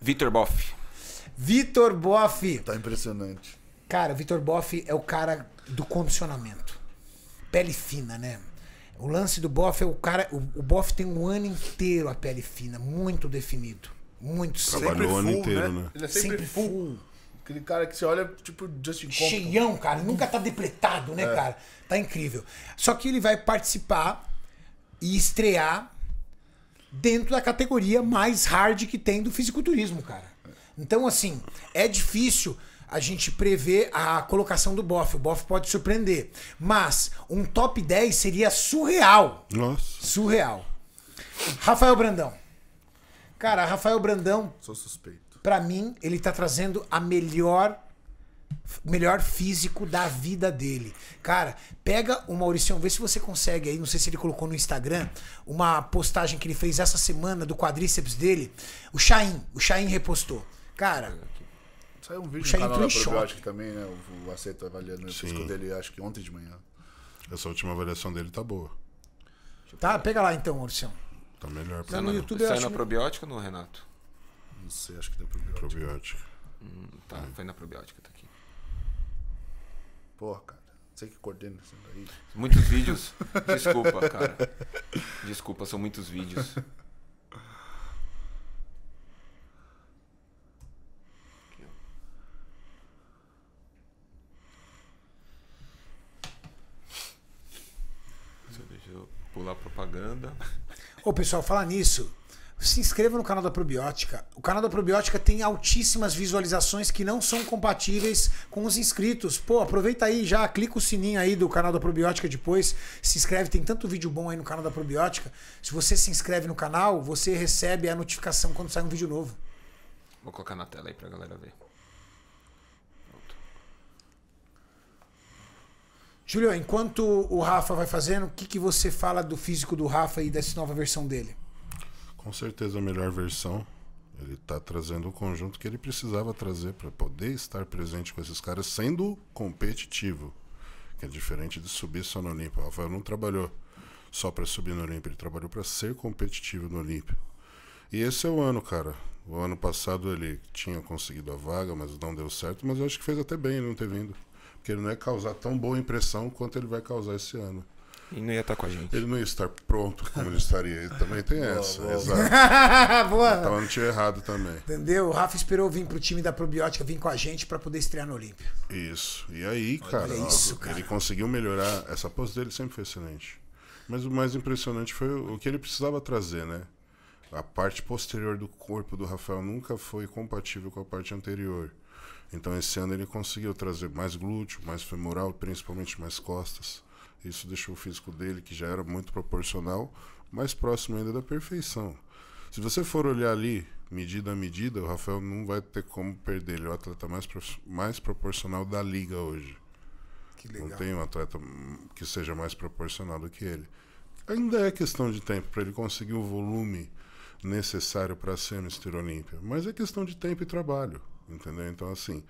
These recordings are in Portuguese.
Vitor Boff. Vitor Boff. Tá impressionante. Cara, Vitor Boff é o cara do condicionamento. Pele fina, né? O lance do Boff é o cara. O, o Boff tem um ano inteiro a pele fina, muito definido. Muito Trabalhou o ano inteiro, né? Ele é sempre, Sempre full. full. Aquele cara que você olha, tipo, Justin Compton. Cheião, cara. Nunca tá depletado, né, cara? Tá incrível. Só que ele vai participar e estrear dentro da categoria mais hard que tem do fisiculturismo, cara. Então, assim, é difícil a gente prever a colocação do Boff. O Boff pode surpreender. Mas um top 10 seria surreal. Nossa. Surreal. Rafael Brandão. Cara, Rafael Brandão Sou suspeito. Pra mim, ele tá trazendo a melhor melhor físico da vida dele. Cara, pega o Mauricião, vê se você consegue aí, não sei se ele colocou no Instagram, uma postagem que ele fez essa semana do quadríceps dele. O Chain, o Chain repostou. Cara, Saiu um vídeo Puxa, no canal da. Probiótica também, né? O, o Aceto avaliando o físico dele, acho que ontem de manhã. Essa última avaliação dele tá boa. tá? Pega lá então, Mauricião. Tá melhor Tá pra no mim. YouTube, eu Saiu acho. na probiótica ou no Renato? Não sei, acho que deu probiótica. Probiótica. Hum, tá, foi na probiótica, tá aqui. Porra, cara. Sei que coordena isso daí. Muitos vídeos. Desculpa, cara. Desculpa, são muitos vídeos. Aqui, ó. Deixa eu pular a propaganda. Ô, pessoal, falar nisso, se inscreva no canal da Probiótica. O canal da Probiótica tem altíssimas visualizações que não são compatíveis com os inscritos. Pô, aproveita aí já, clica o sininho aí do canal da Probiótica depois, se inscreve, tem tanto vídeo bom aí no canal da Probiótica. Se você se inscreve no canal, você recebe a notificação quando sai um vídeo novo. Vou colocar na tela aí pra galera ver. Pronto. Júlio, enquanto o Rafa vai fazendo, o que, que você fala do físico do Rafa e dessa nova versão dele? Com certeza a melhor versão. Ele tá trazendo o conjunto que ele precisava trazer para poder estar presente com esses caras, sendo competitivo. Que é diferente de subir só no Olímpio. O Rafael não trabalhou só para subir no Olímpio, ele trabalhou para ser competitivo no Olímpio. E esse é o ano, cara. O ano passado ele tinha conseguido a vaga, mas não deu certo. Mas eu acho que fez até bem ele não ter vindo. Porque ele não ia causar tão boa impressão quanto ele vai causar esse ano. E não ia estar com a gente. Ele não ia estar pronto como ele estaria. Ele também tem essa. boa. Exato. Boa! Tava no tio errado também. Entendeu? O Rafa esperou vir pro time da Probiótica, vir com a gente pra poder estrear no Olímpio. Isso. E aí, cara, Olha isso, cara. ele conseguiu melhorar. Essa pose dele sempre foi excelente. Mas o mais impressionante foi o que ele precisava trazer, né? A parte posterior do corpo do Rafael nunca foi compatível com a parte anterior. Então esse ano ele conseguiu trazer mais glúteo, mais femoral, principalmente mais costas. Isso deixou o físico dele, que já era muito proporcional, mais próximo ainda da perfeição. Se você for olhar ali, medida a medida, o Rafael não vai ter como perder. Ele é o atleta mais, mais proporcional da liga hoje. Que Não tem um atleta que seja mais proporcional do que ele. Ainda é questão de tempo para ele conseguir o volume necessário para ser Mr. Olímpia. Mas é questão de tempo e trabalho, entendeu? Então, assim,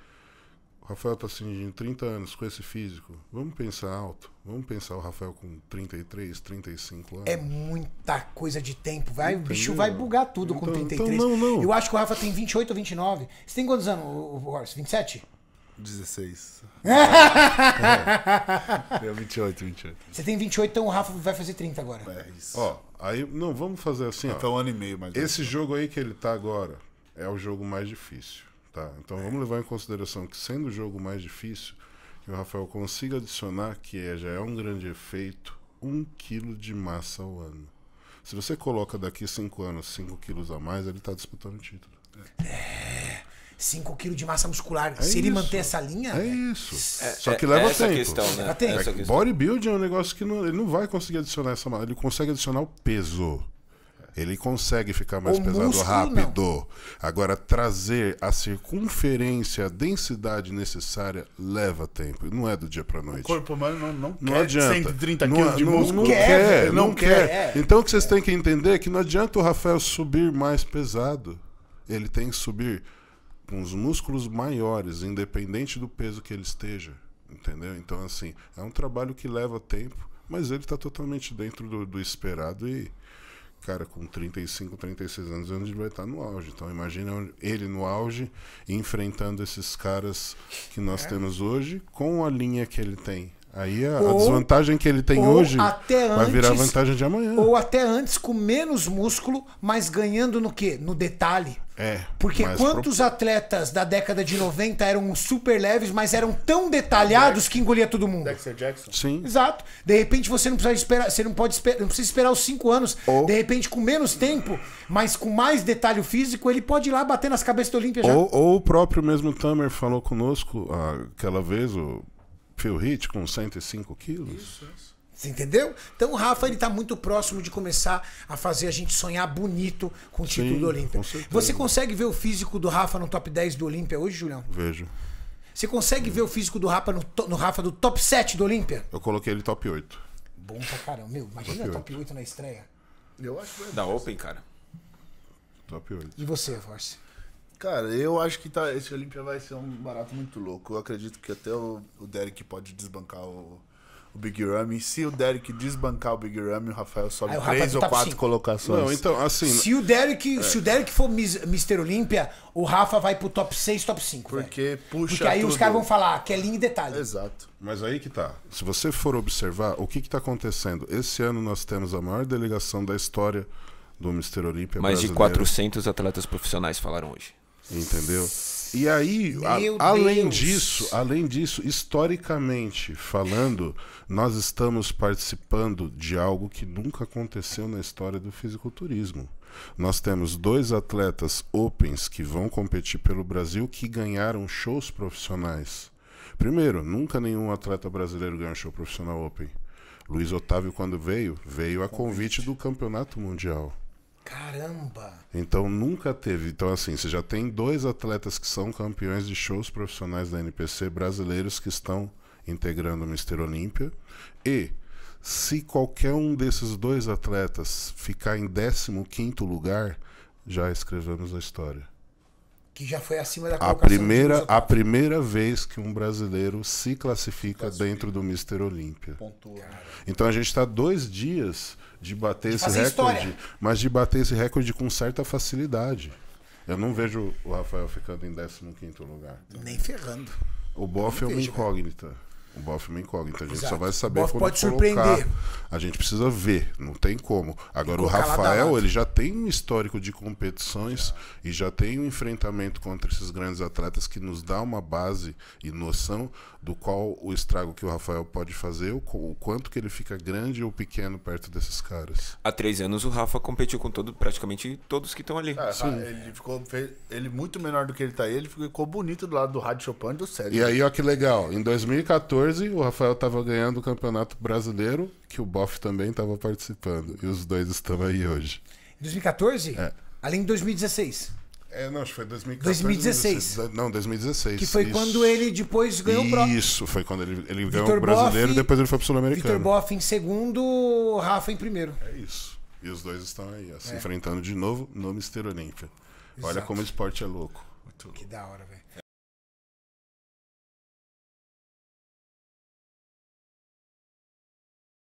Rafael está atingindo 30 anos com esse físico. Vamos pensar alto. Vamos pensar o Rafael com 33, 35 anos. É muita coisa de tempo. Vai, o bicho vai bugar tudo com Então- 33. então não, não. Eu acho que o Rafa tem 28 ou 29. Você tem quantos anos, Horst? 27? 16. Deu 28, 28. Você tem 28, então o Rafa vai fazer 30 agora. É isso. Ó, aí, não, vamos fazer assim, ó. Até um ano e meio mais. ou Esse jogo aí que ele tá agora é o jogo mais difícil, tá? Então vamos levar em consideração que sendo o jogo mais difícil, que o Rafael consiga adicionar, que é, já é um grande efeito, um quilo de massa ao ano. Se você coloca daqui cinco anos 5 quilos a mais, ele tá disputando o título. 5 kg de massa muscular. É Se ele isso. manter essa linha. É velho, isso. É- Só que é- leva essa a tempo. questão, né? Leva tempo. Essa É, questão. bodybuilding é um negócio que não- ele não vai conseguir adicionar essa massa. Ele consegue adicionar o peso. Ele consegue ficar mais O pesado músculo, rápido. Agora, trazer a circunferência, a densidade necessária, leva tempo. Não é do dia pra O noite. corpo humano não, não, Não quer adianta. 130 não, quilos de não, músculo. Não quer, não, não quer. quer. Então o que vocês têm que entender é que não adianta o Rafael subir mais pesado. Ele tem que subir com os músculos maiores, independente do peso que ele esteja. Entendeu? Então, assim, é um trabalho que leva tempo, mas ele está totalmente dentro do, do esperado e cara, com 35, 36 anos, onde ele vai estar no auge. Então imagina ele no auge, enfrentando esses caras que nós É. temos hoje, com a linha que ele tem. Aí a, a Ou- desvantagem que ele tem hoje até vai virar a antes- vantagem de amanhã. Ou até antes com menos músculo, mas ganhando no quê? No detalhe. É. Porque quantos atletas da década de 90 eram super leves, mas eram tão detalhados que engolia todo mundo? Dexter Jackson. pro- Sim. Exato. De repente você não precisa esperar, você não pode esperar, não precisa esperar os cinco anos. Ou- De repente, com menos tempo, mas com mais detalhe físico, ele pode ir lá bater nas cabeças do Olímpia já. Ou, ou o próprio mesmo Tamer falou conosco ah, aquela vez, o Phil Hit, com 105 quilos. Você entendeu? Então o Rafa ele tá muito próximo de começar a fazer a gente sonhar bonito com o título Sim, do Olímpia. Você consegue ver o físico do Rafa no top 10 do Olímpia hoje, Julião? Vejo. Você consegue ver o físico do Rafa no, no Rafa do top 7 do Olímpia? Eu coloquei ele top 8. Bom pra caramba. Meu, imagina Top top 8 na estreia. Eu acho que Da Open, cara. Top 8. E você, Force? Cara, eu acho que tá, esse Olímpia vai ser um barato muito louco. Eu acredito que até o, o Derek pode desbancar o, o Big Ramy. Se o Derek desbancar o Big Ramy, o Rafael sobe Aí o três é ou top quatro cinco. colocações. Não, então, assim. Se o Derek, se o Derek for Mr. Olímpia, o Rafa vai pro top 6, top 5. velho. Porque puxa Porque aí os tudo. caras vão falar que é linha e detalhe. Exato. Mas aí que tá. Se você for observar, o que que tá acontecendo? Esse ano nós temos a maior delegação da história do Mr. Olímpia Mais de brasileiro. 400 atletas profissionais falaram hoje. Entendeu? E aí, a- além disso, além disso, historicamente falando, nós estamos participando de algo que nunca aconteceu na história do fisiculturismo. Nós temos dois atletas opens que vão competir pelo Brasil que ganharam shows profissionais. Primeiro, nunca nenhum atleta brasileiro ganhou show profissional open. Luiz Otávio, quando veio, veio a convite do Campeonato Mundial. Caramba. Então nunca teve. Então, assim, você já tem dois atletas que são campeões de shows profissionais da NPC brasileiros que estão integrando o Mister Olímpia. E se qualquer um desses dois atletas ficar em 15 lugar, já escrevemos a história. Que já foi acima da A primeira, a primeira vez que um brasileiro se classifica dentro do Mister Olímpia. Então a gente está dois dias de bater esse fazer recorde, história. mas de bater esse recorde com certa facilidade. Eu não vejo o Rafael ficando em 15 lugar. Nem ferrando. O Boff é uma vejo, incógnita. O Boff é uma incógnita. A gente Exato. só vai saber quando pode colocar. surpreender. A gente precisa ver, não tem como. Agora o Rafael, ele já tem um histórico de competições e já tem um enfrentamento contra esses grandes atletas que nos dá uma base e noção do qual o estrago que o Rafael pode fazer, o, o quanto que ele fica grande ou pequeno perto desses caras. Há três anos o Rafa competiu com todo, praticamente todos que estão ali. Ah, ele ficou ele muito menor do que ele tá aí, ele ficou bonito do lado do Rádio Chopin e do Sérgio. E aí, ó que legal. Em 2014, o Rafael tava ganhando o Campeonato Brasileiro, que o Boff também tava participando. E os dois estão aí hoje. Em 2014? É. Além de 2016. É, não, acho que foi 2014. 2016. Não, 2016. Que foi isso. quando ele depois ganhou o Pro. Isso, foi quando ele, ele ganhou Vitor o brasileiro Boff, e depois ele foi pro Vitor Sul-Americano. Boff em segundo, Rafa em primeiro. É isso. E os dois estão aí, ó, se enfrentando de novo no Mister Olímpia. Olha como o esporte é louco. Que da hora, velho.